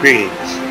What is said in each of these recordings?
Greetings.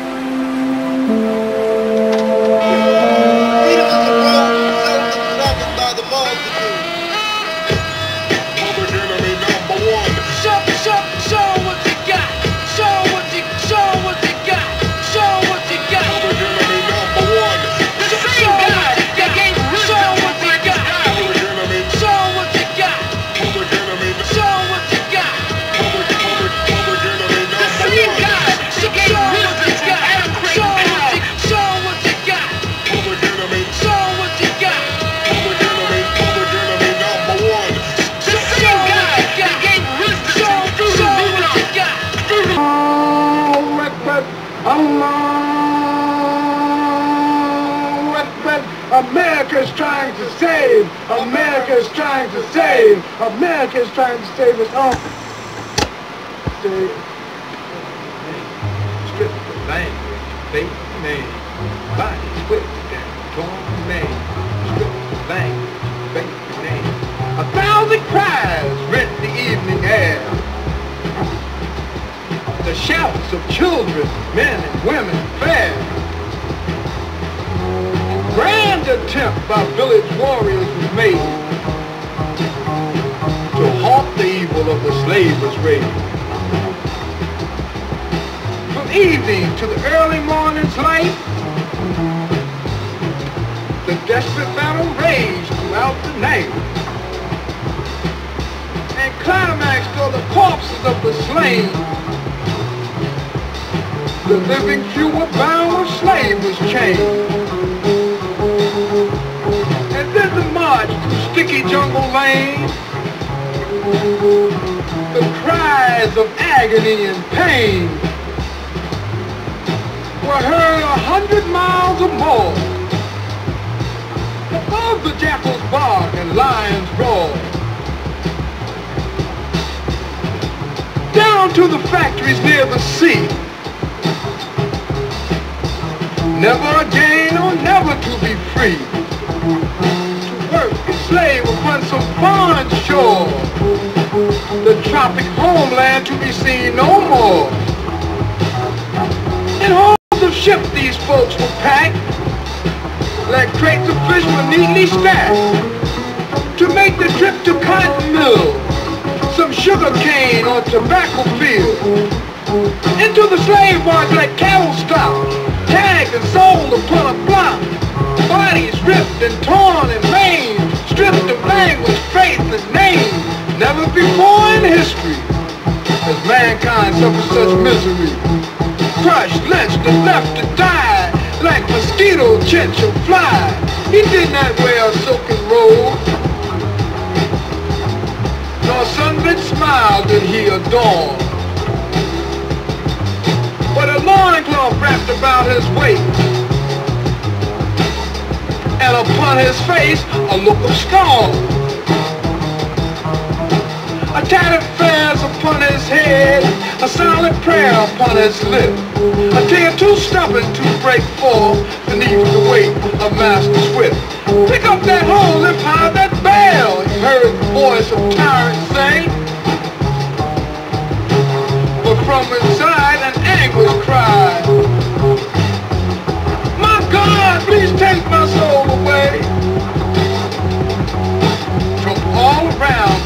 Save. America's trying to save. America's trying to save us all. Strip the language, name. Whipped and torn remain. Strip the language, name. A thousand cries rent the evening air the shouts of children, men and women fair. Attempt by village warriors was made to halt the evil of the slavers' raid. From evening to the early morning's light, the desperate battle raged throughout the night. And climaxed on the corpses of the slain. The living few were bound The cries of agony and pain were heard a hundred miles or more. Above the jackal's bark and lion's roar. Down to the factories near the sea. Never again or never to be free. Slave upon some foreign shore. The tropic homeland to be seen no more. In hordes of ship these folks were packed. Like crates of fish were neatly stacked. To make the trip to cotton mill. Some sugar cane or tobacco field. Into the slave market like cattle stock tagged and sold upon a block. Bodies ripped and torn and maimed, language, faith, and name. Never before in history has mankind suffered such misery. Crushed, lynched, and left to die like mosquito, chinch, or fly. He did not wear a silken robe, nor sunlit smile did he adorn but a loincloth wrapped about his waist. Upon his face, a look of scorn. A tattered fez upon his head, a silent prayer upon his lip. A tear too stubborn to break forth beneath the weight of master's whip. Pick up that hoe, and high that bell, he heard the voice of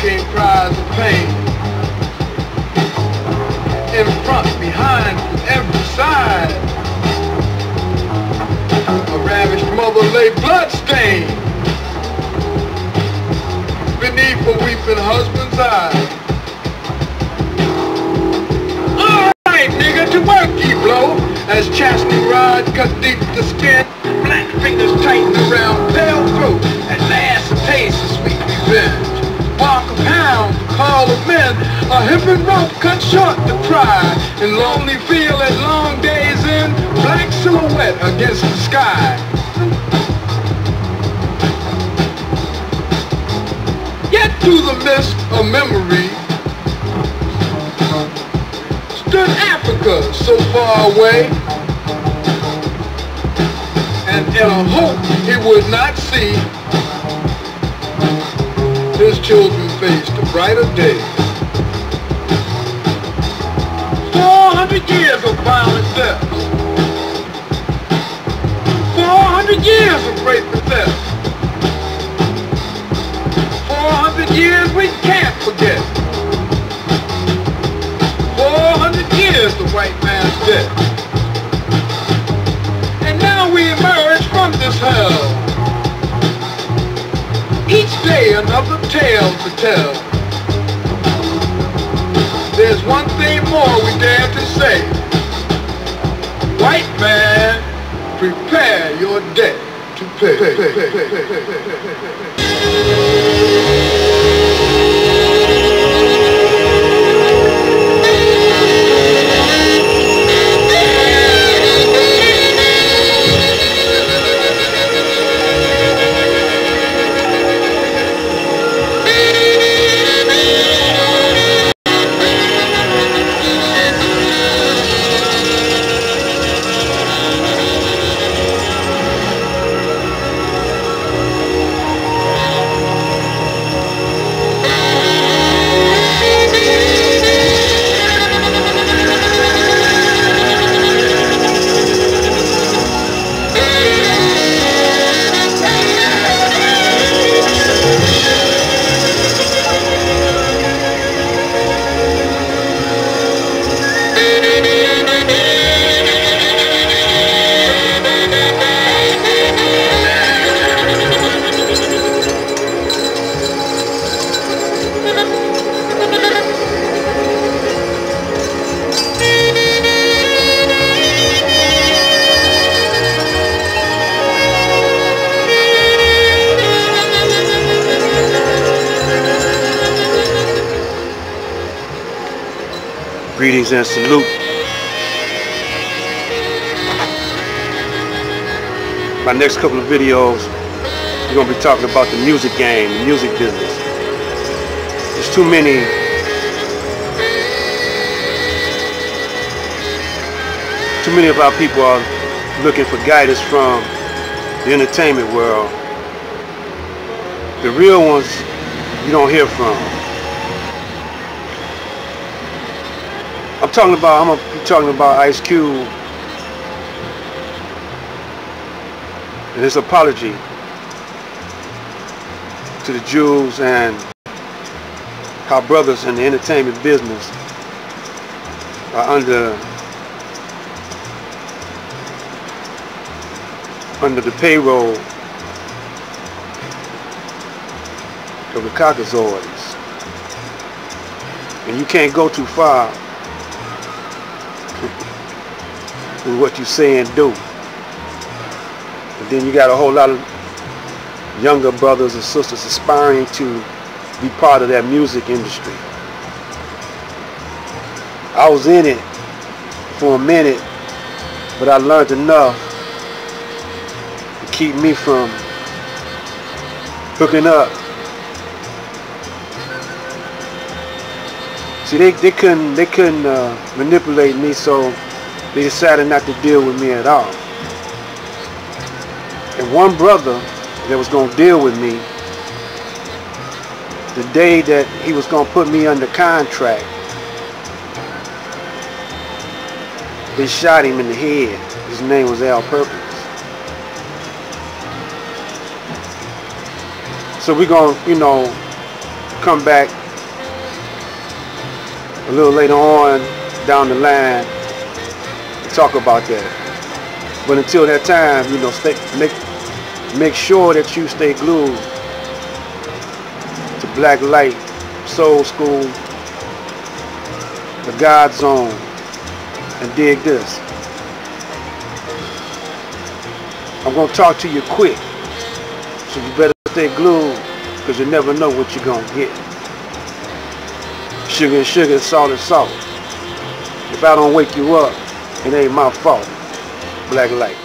cries of pain. In front, behind, from every side. A ravished mother lay bloodstained beneath a weeping husband's eyes. Alright, nigga, to work ye blow. As chastity rod cut deep the skin, a rope cut short the cry. and lonely feel at long days in, black silhouette against the sky. Yet through the mist of memory stood Africa so far away. And in a hope he would not see, his children faced a brighter day. Four hundred years of violence steps. 400 years of rape and theft. 400 years we can't forget. 400 years the white man's death. And now we emerge from this hell. Each day another tale to tell. There's one thing more we dare prepare your debt to pay. Greetings and salute. My next couple of videos, we're going to be talking about the music game, the music business. There's too many too many of our people are looking for guidance from the entertainment world. The real ones you don't hear from. Talking about, I'm talking about Ice Cube and his apology to the Jews and our brothers in the entertainment business are under under the payroll of the Caucasoids. And you can't go too far with what you say and do. And then you got a whole lot of younger brothers and sisters aspiring to be part of that music industry. I was in it for a minute, but I learned enough to keep me from hooking up. See, they, they couldn't they couldn't uh, manipulate me, so they decided not to deal with me at all. And one brother that was going to deal with me, the day that he was going to put me under contract, they shot him in the head. His name was Al Perkins. So we're going to, you know, come back a little later on down the line talk about that. But until that time, you know, stay, make make sure that you stay glued to Black Light, Soul School, the God Zone, and dig this. I'm gonna talk to you quick, so you better stay glued, because you never know what you're gonna get. Sugar and sugar, salt and salt. If I don't wake you up, it ain't my fault. Black light.